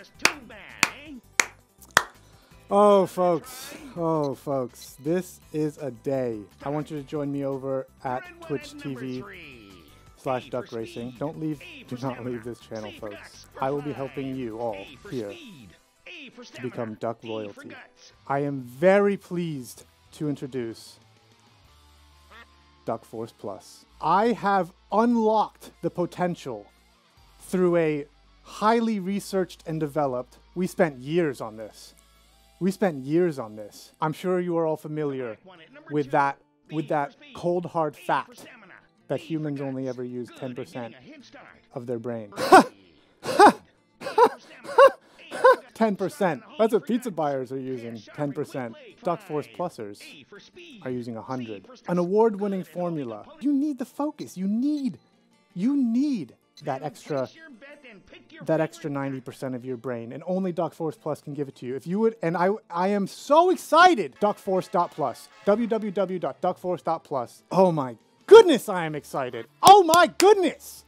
was too bad, eh? Oh, folks. Oh, folks. This is a day. I want you to join me over at Twitch TV slash Duck Racing. Don't leave. Do not leave this channel, folks. I will be helping you all here speed, A for to become Duck royalty. I am very pleased to introduce Duck Force Plus. I have unlocked the potential through a highly researched and developed. We spent years on this. We spent years on this. I'm sure you are all familiar with that with that cold hard fact that humans only ever use 10% getting a head start. of their brain. A for stamina, A for guts. 10%. That's what pizza buyers are using. Head sharp and quick 10%. legs. Duck Force Plusers are using 100. An award-winning formula. You need the focus. You need you need that extra place your bet and pick your that extra 90% of your brain and only Duck Force Plus can give it to you. If you would and I I am so excited. Duckforce.plus. www.duckforce.plus. Oh my goodness, I am excited. Oh my goodness.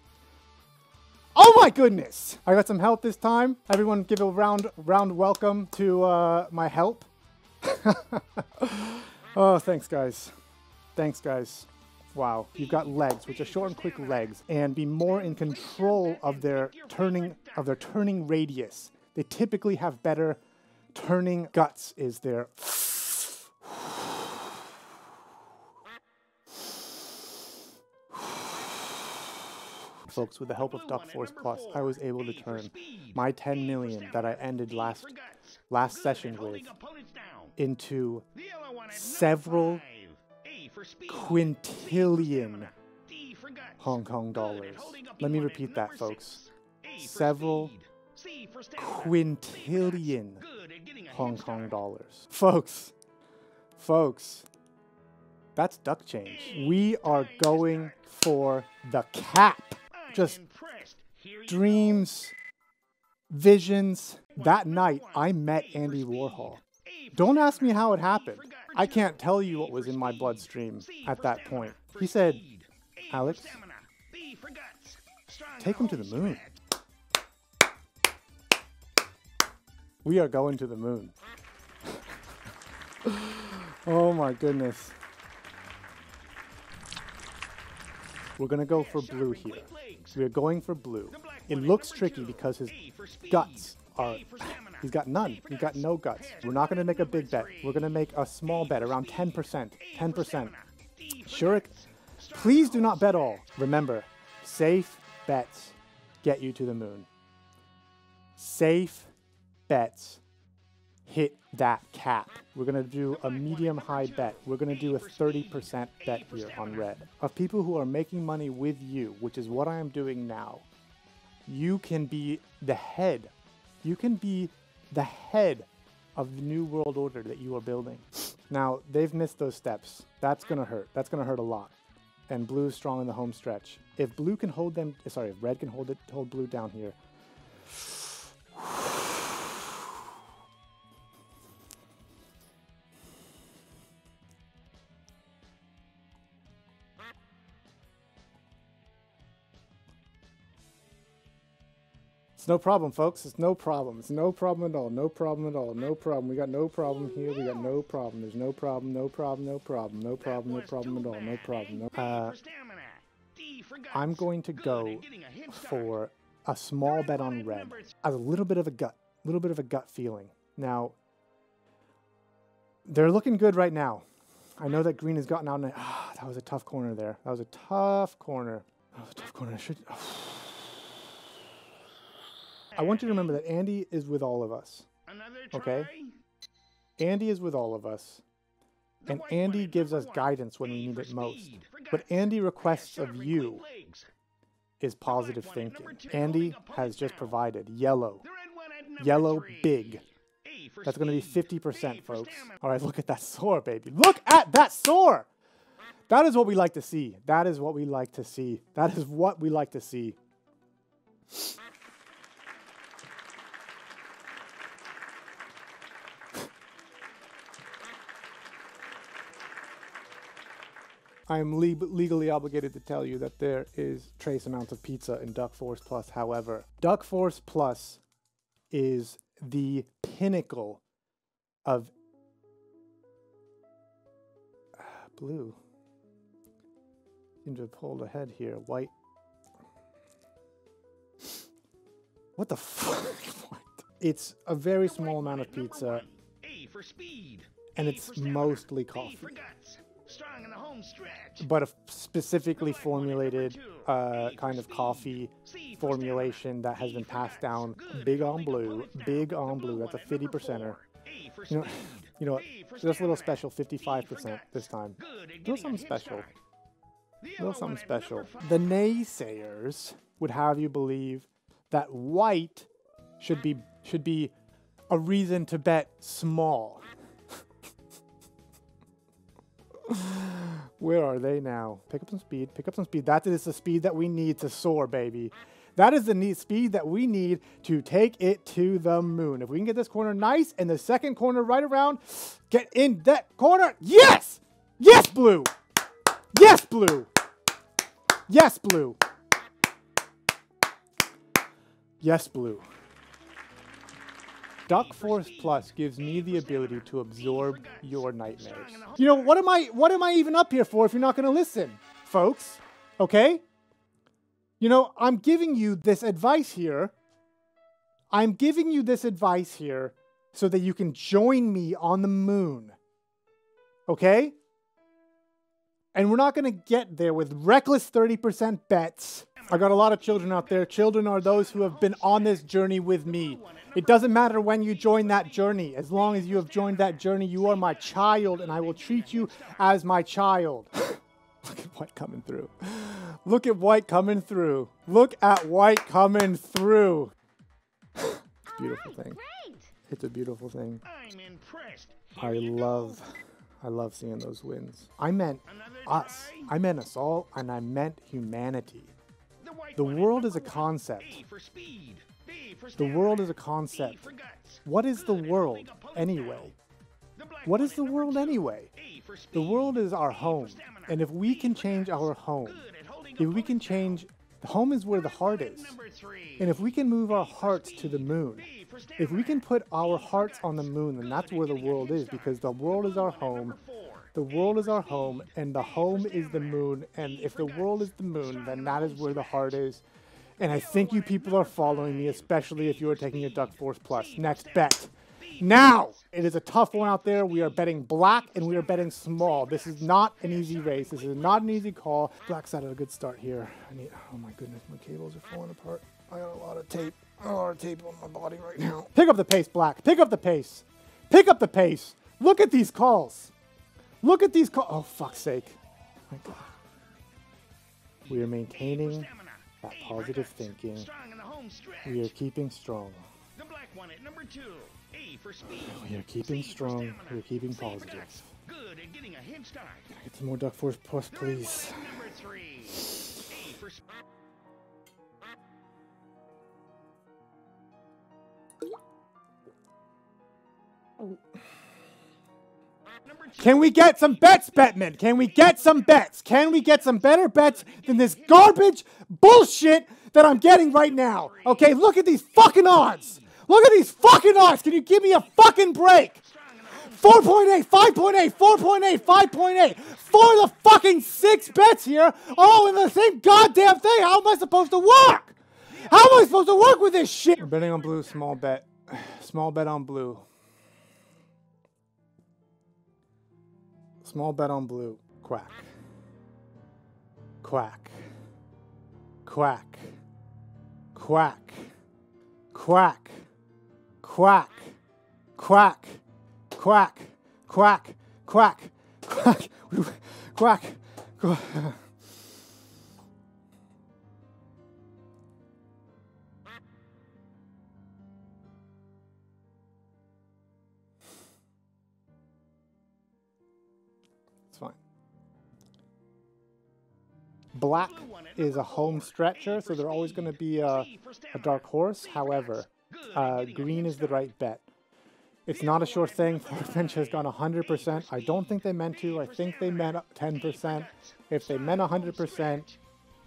Oh my goodness! I got some help this time. Everyone, give a round round welcome to uh, my help. oh, thanks, guys. Thanks, guys. Wow, you've got legs, which are short and quick legs, and be more in control of their turning of their turning radius. They typically have better turning guts. Is their folks with the help of Duck Force Plus, I was able to turn my 10 million that I ended last last session with into several quintillion Hong Kong dollars. Let me repeat that, folks. Several quintillion Hong Kong dollars. Folks, folks, that's duck change. We are going for the cap. Just dreams, visions. That night, I met Andy Warhol. Don't ask me how it happened. I can't tell you what was in my bloodstream at that point. He said, Alex, take him to the moon. We are going to the moon. oh my goodness. We're going to go for blue here. We are going for blue. It looks tricky because his guts are. He's got none. He's got no guts. We're not going to make a big bet. We're going to make a small bet, around 10%. 10%. Shurik, please do not bet all. Remember, safe bets get you to the moon. Safe bets hit that cap. We're going to do a medium high bet. We're going to do a 30% bet here on red. Of people who are making money with you, which is what I am doing now, you can be the head. You can be the head of the new world order that you are building. Now, they've missed those steps. That's going to hurt. That's going to hurt a lot. And blue is strong in the home stretch. If blue can hold them, sorry, if red can hold it, hold blue down here, It's no problem, folks. It's no problem. It's no problem at all. No problem at all. No problem. We got no problem here. We got no problem. There's no problem. No problem. No problem. No problem. No problem at all. No problem. No. Uh, I'm going to go for a small bet on red. I have a little bit of a gut, a little bit of a gut feeling. Now, they're looking good right now. I know that green has gotten out. And ah, that was a tough corner there. That was a tough corner. That was a tough corner. I should. I want you to remember that Andy is with all of us. Okay? Andy is with all of us. And Andy gives us guidance when we need it most. What Andy requests of you is positive thinking. Andy has just provided yellow. Yellow big. That's going to be 50%, folks. All right, look at that soar, baby. Look at that soar! That is what we like to see. That is what we like to see. That is what we like to see. I am le- legally obligated to tell you that there is trace amounts of pizza in Duck Force Plus. However, Duck Force Plus is the pinnacle of blue. Seem to have pulled ahead here. White. What the fuck? What? It's a very small amount of pizza, A for speed. and it's mostly coffee but a specifically formulated uh, kind of coffee formulation that has been passed down. Big on blue, big on blue. That's a 50 percenter. You know, you know, just a little special, 55% this time. A little something special. A little something special. The naysayers would have you believe that white should be should be a reason to bet small. Where are they now? Pick up some speed. Pick up some speed. That is the speed that we need to soar, baby. That is the speed that we need to take it to the moon. If we can get this corner nice and the second corner right around, get in that corner. Yes! Yes, blue! Yes, blue! Yes, blue! Yes, blue. Duck Force Plus gives me the ability to absorb your nightmares. You know, what am I what am I even up here for if you're not going to listen, folks? Okay? You know, I'm giving you this advice here. I'm giving you this advice here so that you can join me on the moon. Okay? And we're not going to get there with reckless 30% bets. I got a lot of children out there. Children are those who have been on this journey with me. It doesn't matter when you join that journey. As long as you have joined that journey, you are my child, and I will treat you as my child. Look at White coming through. Look at White coming through. Look at White coming through. Beautiful oh, thing. Great! It's a beautiful thing. I'm impressed. I Here you love, go. I love seeing those wins. I meant us. I meant us all, and I meant humanity. The world is a concept. The world is a concept. What is the world, anyway? What is the world, anyway? The world is our home. And if we can change our home, if we can change the home is where the heart is. And if we can move our hearts to the moon, if we can put our hearts on the moon, then that's where the world is because the world is our home. The world is our home, and the home is the moon. And if the world is the moon, then that is where the heart is. And I think you people are following me, especially if you are taking your Duck Force Plus. Next bet. Now, it is a tough one out there. We are betting black and we are betting small. This is not an easy race. This is not an easy call. Black's had a good start here. I need, oh my goodness, my cables are falling apart. I got a lot of tape, a lot of tape on my body right now. Pick up the pace, Black. Pick up the pace. Pick up the pace. Look at these calls. Look at these. Oh, fuck's sake. My God. We are maintaining that positive thinking. We are keeping strong. The black one at number two. A for speed. We are keeping strong. We are keeping positive. Good at getting a head start. Get some more Duck Force Plus, please. number three. A for sp- Number two. Can we get some bets, Betman? Can we get some bets? Can we get some better bets than this garbage bullshit that I'm getting right now? Okay, look at these fucking odds. Look at these fucking odds. Can you give me a fucking break? 4.8, 5.8, 4.8, 5.8. Four of the fucking six bets here, all in the same goddamn thing. How am I supposed to work? How am I supposed to work with this shit? We're betting on blue, small bet. Small bet on blue. Small bet on blue. Quack. Quack. Quack. Quack. Quack. Quack. Quack. Quack. Quack. Quack. Quack. Quack. Quack. Black is a home stretcher, so they're always going to be a, a dark horse. However, uh, green is the right bet. It's not a sure thing. Bench has gone 100%. I don't think they meant to. I think they meant 10%. If they meant 100%,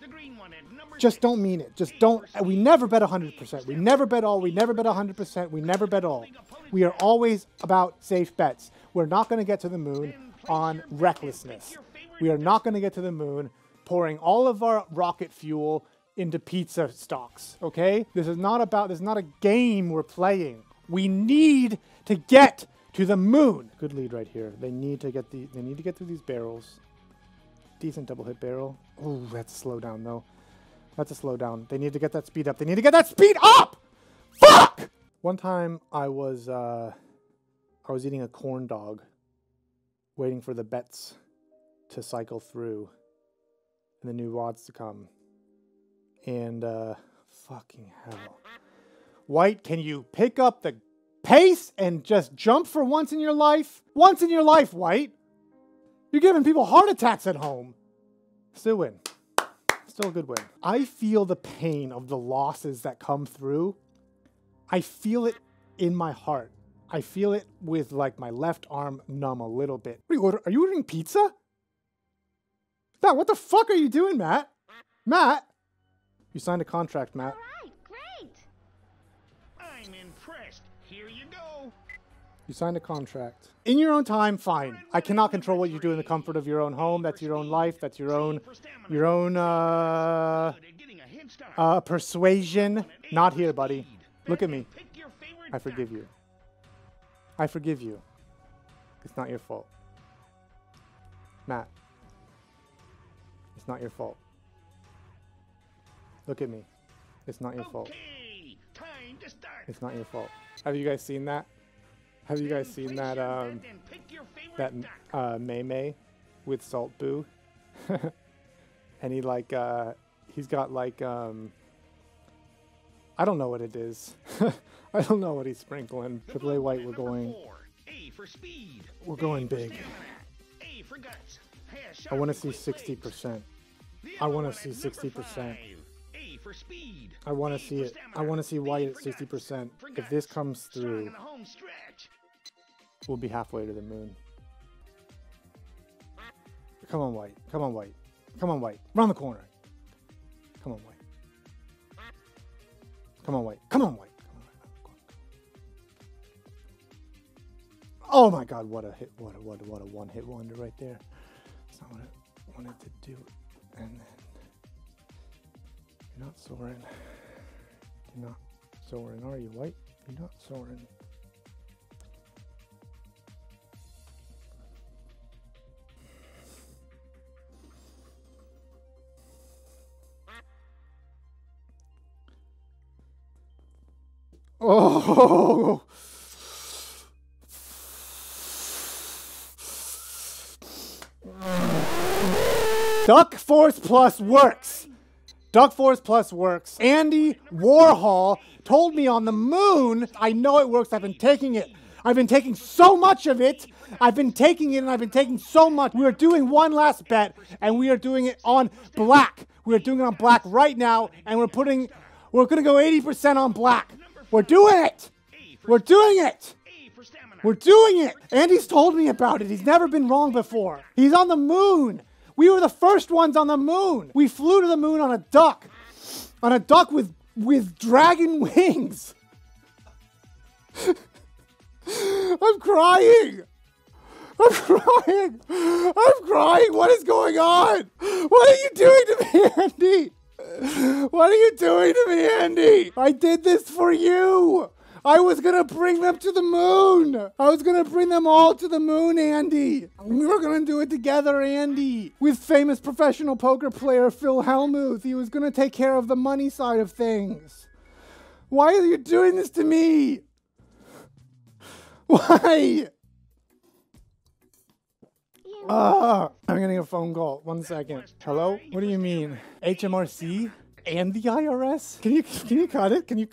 The green one at number Just don't mean it. Just don't. We never bet 100%. We never bet all. We never bet 100%. We never bet all. We are always about safe bets. We're not going to get to the moon on recklessness. We are not going to get to the moon pouring all of our rocket fuel into pizza stocks, okay? This is not about this is not a game we're playing. We need to get to the moon. Good lead right here. They need to get the they need to get through these barrels. Decent double hit barrel. Oh, that's a slow down though. That's a slow down. They need to get that speed up. They need to get that speed up. Fuck! One time I was uh I was eating a corn dog waiting for the bets to cycle through and the new rods to come. And uh fucking hell. White, can you pick up the pace and just jump for once in your life? Once in your life, White. You're giving people heart attacks at home. Still win. Still a good win. I feel the pain of the losses that come through. I feel it in my heart. I feel it with like my left arm numb a little bit. What are you, order- are you ordering pizza? Matt, what the fuck are you doing, Matt? Matt? You signed a contract, Matt. Right, great. I'm impressed. Here you go. You signed a contract. In your own time, fine. I cannot control what you do in the comfort of your own home. That's your own life. That's your own, your own uh, Good at getting a head start. uh, persuasion. Not here, buddy. Look at me. Pick your favorite I forgive you. I forgive you. It's not your fault. Matt. It's not your fault. Look at me. It's not your okay, fault. Time to start. It's not your fault. Have you guys seen that? Have you guys seen that um that uh May May with Salt Bae? and he like uh he's got like um I don't know what it is. I don't know what he's sprinkling. Triple A White, we're going. we We're going big. I want to see 60%. I wanna see 60%. A for speed. I want to see it. I want to see White at for sixty guts. percent. For If this comes through, the home stretch. we'll be halfway to the moon. Come on, White. Come on, White. Come on, White. Round the corner. Come on, White. Come on, White. Come on, White. Come on, White. Oh my God! What a hit! What a what a, what a one hit wonder right there. That's not what I wanted to do. And then you're not soaring. You're not soaring, are you, White? You're not soaring. Oh! Duck Force Plus works. Duck Force Plus works. Andy Warhol told me on the moon, I know it works. I've been taking it. I've been taking so much of it. I've been taking it and I've been taking so much. We are doing one last bet and we are doing it on black. We are doing it on black right now and we're putting, we're going to go 80% on black. We're doing it. We're doing it. We're doing it. Andy's told me about it. He's never been wrong before. He's on the moon. We were the first ones on the moon. We flew to the moon on a duck. On a duck with with dragon wings. I'm crying. I'm crying. I'm crying. What is going on? What are you doing to me, Andy? What are you doing to me, Andy? I did this for you. I was gonna bring them to the moon. I was gonna bring them all to the moon, Andy. We were gonna do it together, Andy. With famous professional poker player Phil Hellmuth. He was gonna take care of the money side of things. Why are you doing this to me? Why? Ah, I'm getting a phone call. One second. Hello? What do you mean? HMRC and the IRS? Can you can you cut it? Can you